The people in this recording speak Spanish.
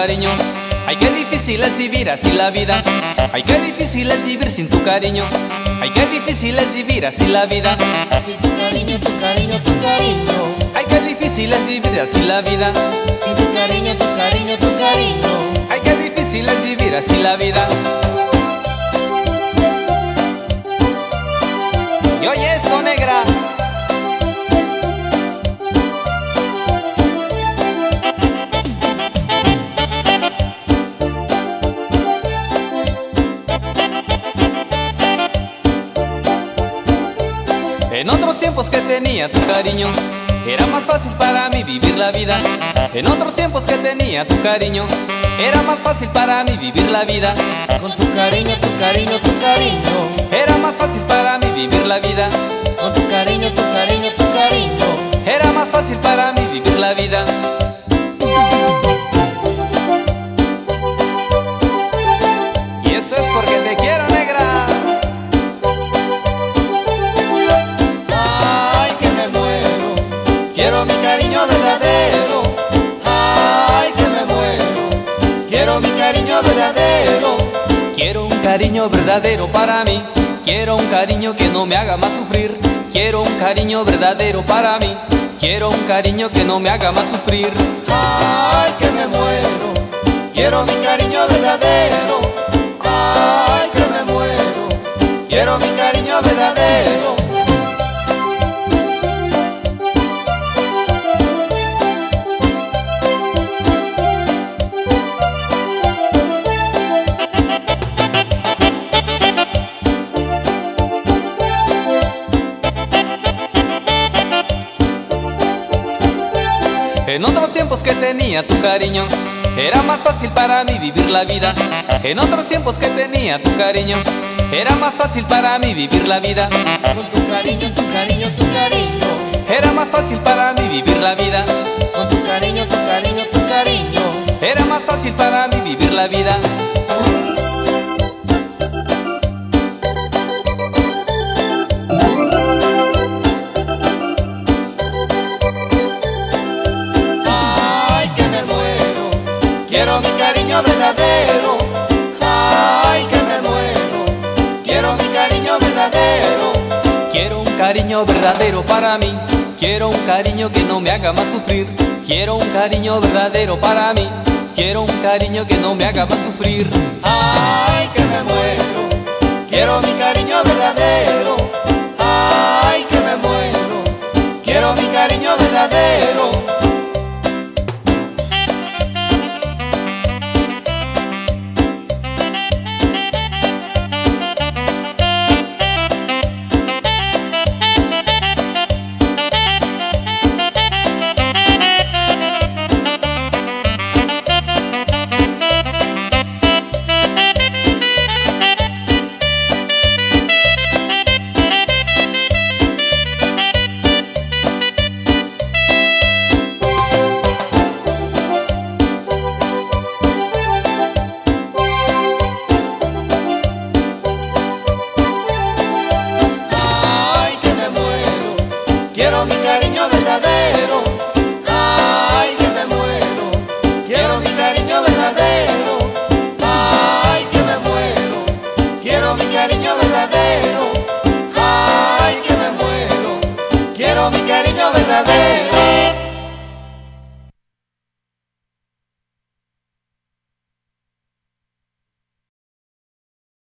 cariño. Ay, qué difícil es vivir así la vida. Ay, qué difícil es vivir sin tu cariño. Ay, qué difícil es vivir así la vida. Sin tu cariño, tu cariño, tu cariño. Ay, qué difícil es vivir así la vida. Sin tu cariño, tu cariño, tu cariño. Ay, qué difícil es vivir así la vida. En otros tiempos que tenía tu cariño, era más fácil para mí vivir la vida. En otros tiempos que tenía tu cariño, era más fácil para mí vivir la vida. Con tu cariño, tu cariño, tu cariño. Era más fácil para mí vivir la vida. Con tu cariño, tu cariño, tu cariño. Era más fácil para mí vivir la vida. Verdadero. Ay, que me muero. Quiero mi cariño verdadero. Quiero un cariño verdadero para mí. Quiero un cariño que no me haga más sufrir. Quiero un cariño verdadero para mí. Quiero un cariño que no me haga más sufrir. Ay, que me muero. Quiero mi cariño verdadero. Ay, que me muero. Quiero mi cariño verdadero. En otros tiempos que tenía tu cariño, era más fácil para mí vivir la vida. En otros tiempos que tenía tu cariño, era más fácil para mí vivir la vida. Con tu cariño, tu cariño, tu cariño. Era más fácil para mí vivir la vida. Con tu cariño, tu cariño, tu cariño. Era más fácil para mí vivir la vida. Quiero mi cariño verdadero. Ay, que me muero. Quiero mi cariño verdadero. Quiero un cariño verdadero para mí. Quiero un cariño que no me haga más sufrir. Quiero un cariño verdadero para mí. Quiero un cariño que no me haga más sufrir. Ay, que me muero. Quiero mi cariño verdadero. Ay, que me muero. Quiero mi cariño verdadero. Quiero mi cariño verdadero. Ay, que me muero. Quiero mi cariño verdadero. Ay, que me muero. Quiero mi cariño verdadero. Ay, que me muero. Quiero mi cariño verdadero.